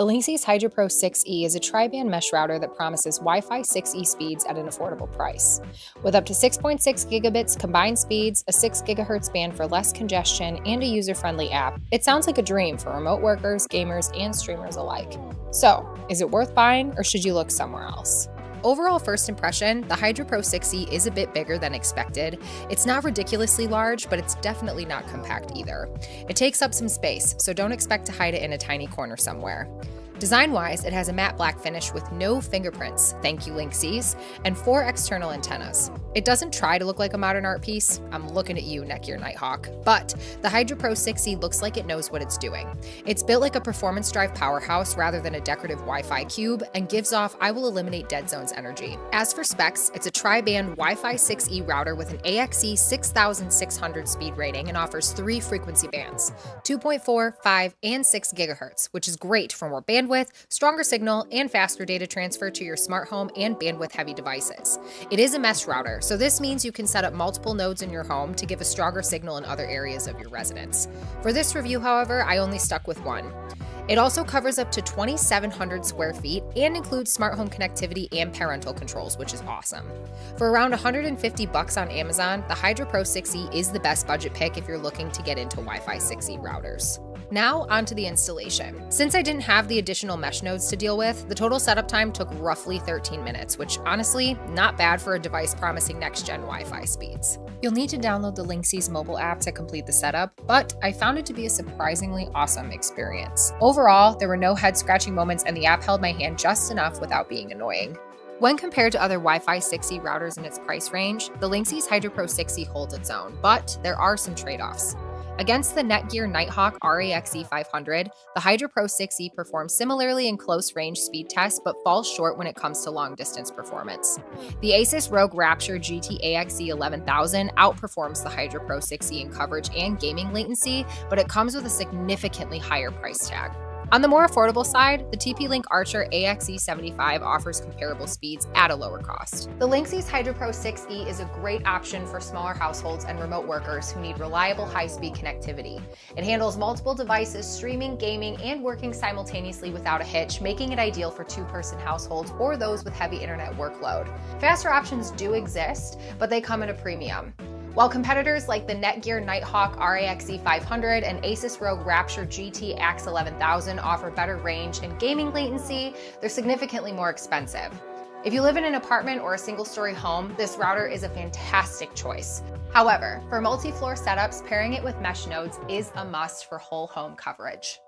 The Linksys HydraPro 6E is a tri-band mesh router that promises Wi-Fi 6E speeds at an affordable price. With up to 6.6 gigabits combined speeds, a 6 gigahertz band for less congestion, and a user-friendly app, it sounds like a dream for remote workers, gamers, and streamers alike. So, is it worth buying or should you look somewhere else? Overall first impression, the HydraPro 6E is a bit bigger than expected. It's not ridiculously large, but it's definitely not compact either. It takes up some space, so don't expect to hide it in a tiny corner somewhere. Design wise, it has a matte black finish with no fingerprints, thank you Linksys, and four external antennas. It doesn't try to look like a modern art piece. I'm looking at you, Netgear Nighthawk. But the HydraPro 6E looks like it knows what it's doing. It's built like a performance drive powerhouse rather than a decorative Wi Fi cube and gives off I will eliminate dead zones energy. As for specs, it's a tri band Wi Fi 6E router with an AXE 6600 speed rating and offers three frequency bands 2.4, 5, and 6 gigahertz, which is great for more bandwidth, stronger signal, and faster data transfer to your smart home and bandwidth heavy devices. It is a mesh router so this means you can set up multiple nodes in your home to give a stronger signal in other areas of your residence. For this review, however, I only stuck with one. It also covers up to 2,700 square feet and includes smart home connectivity and parental controls, which is awesome. For around 150 bucks on Amazon, the HydraPro 6E is the best budget pick if you're looking to get into Wi-Fi 6E routers. Now, onto the installation. Since I didn't have the additional mesh nodes to deal with, the total setup time took roughly 13 minutes, which honestly, not bad for a device promising next-gen Wi-Fi speeds. You'll need to download the Linksys mobile app to complete the setup, but I found it to be a surprisingly awesome experience. Overall, there were no head-scratching moments and the app held my hand just enough without being annoying. When compared to other Wi-Fi 6E routers in its price range, the Linksys HydraPro 6E holds its own, but there are some trade-offs. Against the Netgear Nighthawk RAXE 500, the HydraPro 6E performs similarly in close range speed tests but falls short when it comes to long distance performance. The Asus ROG Rapture GT AXE 11000 outperforms the HydraPro 6E in coverage and gaming latency, but it comes with a significantly higher price tag. On the more affordable side, the TP-Link Archer AXE75 offers comparable speeds at a lower cost. The Linksys HydraPro 6E is a great option for smaller households and remote workers who need reliable high-speed connectivity. It handles multiple devices, streaming, gaming, and working simultaneously without a hitch, making it ideal for two-person households or those with heavy internet workload. Faster options do exist, but they come at a premium. While competitors like the Netgear Nighthawk RAXE 500 and Asus ROG Rapture GT AX 11000 offer better range and gaming latency, they're significantly more expensive. If you live in an apartment or a single story home, this router is a fantastic choice. However, for multi-floor setups, pairing it with mesh nodes is a must for whole home coverage.